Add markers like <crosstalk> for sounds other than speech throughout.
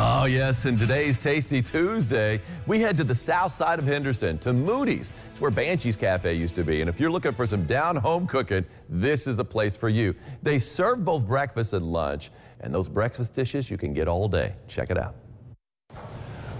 Oh, yes, and today's Tasty Tuesday, we head to the south side of Henderson to Moody's. It's where Banshee's Cafe used to be. And if you're looking for some down home cooking, this is the place for you. They serve both breakfast and lunch, and those breakfast dishes you can get all day. Check it out.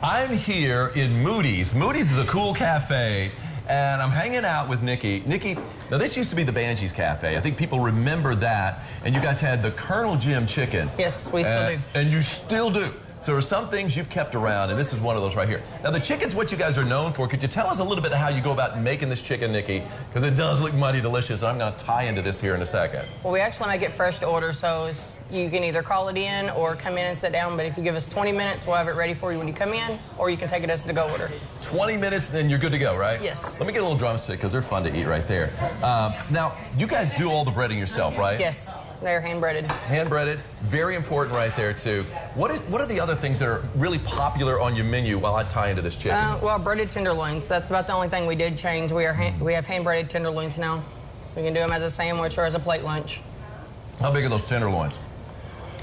I'm here in Moody's. Moody's is a cool cafe and I'm hanging out with Nikki. Nikki, now this used to be the Banshees Cafe. I think people remember that. And you guys had the Colonel Jim chicken. Yes, we still and, do. And you still do. So there are some things you've kept around, and this is one of those right here. Now, the chicken's what you guys are known for. Could you tell us a little bit of how you go about making this chicken, Nikki? Because it does look mighty delicious, and I'm going to tie into this here in a second. Well, we actually make it fresh to order, so you can either call it in or come in and sit down. But if you give us 20 minutes, we'll have it ready for you when you come in, or you can take it as a go order. 20 minutes, then you're good to go, right? Yes. Let me get a little drumstick, because they're fun to eat right there. Um, now, you guys do all the breading yourself, right? Yes. They're hand breaded. Hand breaded, very important right there too. What is what are the other things that are really popular on your menu while I tie into this chicken? Uh, well, breaded tenderloins. That's about the only thing we did change. We are we have hand breaded tenderloins now. We can do them as a sandwich or as a plate lunch. How big are those tenderloins?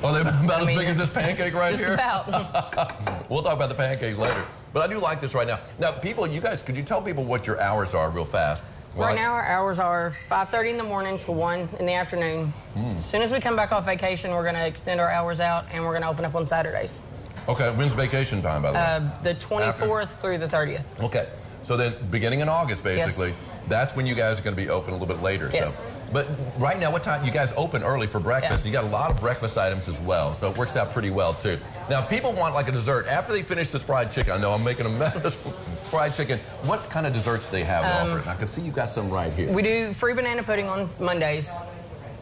Are they about <laughs> I mean, as big as this pancake right just here? Just about. <laughs> we'll talk about the pancakes later. But I do like this right now. Now, people, you guys, could you tell people what your hours are real fast? Right now, our hours are 5.30 in the morning to 1 in the afternoon. Mm. As soon as we come back off vacation, we're going to extend our hours out, and we're going to open up on Saturdays. Okay, when's vacation time, by the uh, way? The 24th After. through the 30th. Okay, so then beginning in August, basically, yes. that's when you guys are going to be open a little bit later. Yes. So. But right now, what time? You guys open early for breakfast. Yeah. You got a lot of breakfast items as well, so it works out pretty well, too. Now, if people want like a dessert, after they finish this fried chicken, I know I'm making a mess of <laughs> fried chicken. What kind of desserts do they have um, offered? I can see you've got some right here. We do free banana pudding on Mondays.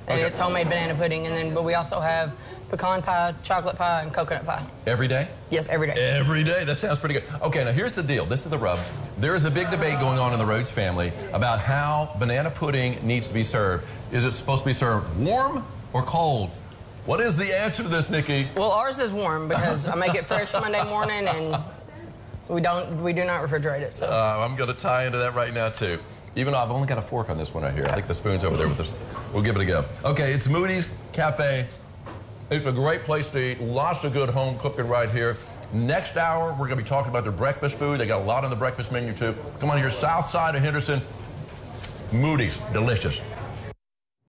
And okay. it's homemade banana pudding. And then, but we also have pecan pie, chocolate pie, and coconut pie. Every day? Yes, every day. Every day. That sounds pretty good. Okay, now here's the deal. This is the rub. There is a big debate going on in the Rhodes family about how banana pudding needs to be served. Is it supposed to be served warm or cold? What is the answer to this, Nikki? Well, ours is warm because I make it fresh Monday morning and we don't, we do not refrigerate it. So uh, I'm going to tie into that right now too. Even though I've only got a fork on this one right here. I think the spoon's over there with us. We'll give it a go. Okay, it's Moody's Cafe. It's a great place to eat. Lots of good home cooking right here. Next hour, we're going to be talking about their breakfast food. They got a lot on the breakfast menu too. Come on here, south side of Henderson. Moody's, delicious.